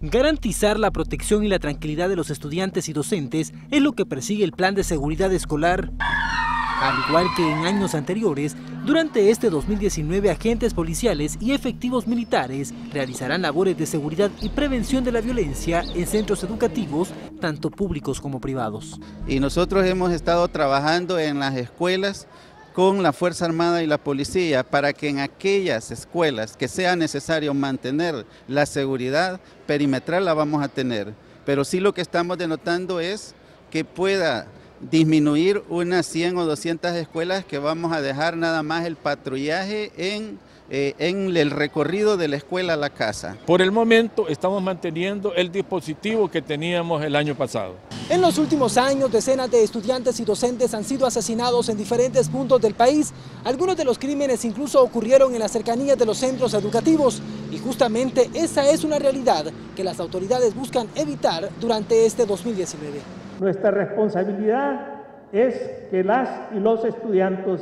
Garantizar la protección y la tranquilidad de los estudiantes y docentes es lo que persigue el plan de seguridad escolar. Al igual que en años anteriores, durante este 2019 agentes policiales y efectivos militares realizarán labores de seguridad y prevención de la violencia en centros educativos, tanto públicos como privados. Y nosotros hemos estado trabajando en las escuelas con la Fuerza Armada y la Policía para que en aquellas escuelas que sea necesario mantener la seguridad perimetral la vamos a tener. Pero sí lo que estamos denotando es que pueda disminuir unas 100 o 200 escuelas que vamos a dejar nada más el patrullaje en, eh, en el recorrido de la escuela a la casa. Por el momento estamos manteniendo el dispositivo que teníamos el año pasado. En los últimos años, decenas de estudiantes y docentes han sido asesinados en diferentes puntos del país. Algunos de los crímenes incluso ocurrieron en las cercanías de los centros educativos. Y justamente esa es una realidad que las autoridades buscan evitar durante este 2019. Nuestra responsabilidad es que las y los estudiantes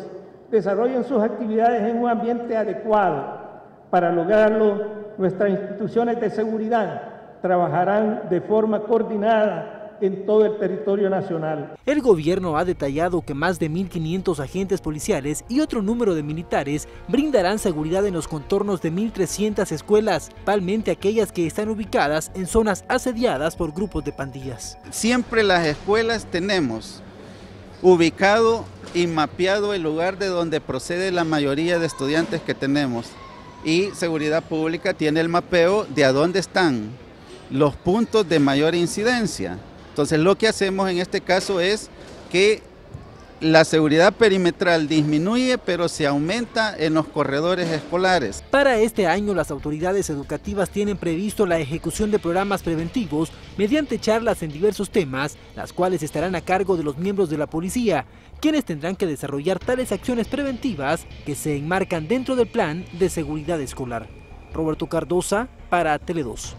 desarrollen sus actividades en un ambiente adecuado. Para lograrlo, nuestras instituciones de seguridad trabajarán de forma coordinada en todo el territorio nacional. El gobierno ha detallado que más de 1.500 agentes policiales y otro número de militares brindarán seguridad en los contornos de 1.300 escuelas, principalmente aquellas que están ubicadas en zonas asediadas por grupos de pandillas. Siempre las escuelas tenemos ubicado y mapeado el lugar de donde procede la mayoría de estudiantes que tenemos y Seguridad Pública tiene el mapeo de a dónde están los puntos de mayor incidencia. Entonces lo que hacemos en este caso es que la seguridad perimetral disminuye, pero se aumenta en los corredores escolares. Para este año, las autoridades educativas tienen previsto la ejecución de programas preventivos mediante charlas en diversos temas, las cuales estarán a cargo de los miembros de la policía, quienes tendrán que desarrollar tales acciones preventivas que se enmarcan dentro del plan de seguridad escolar. Roberto Cardosa para Tele2.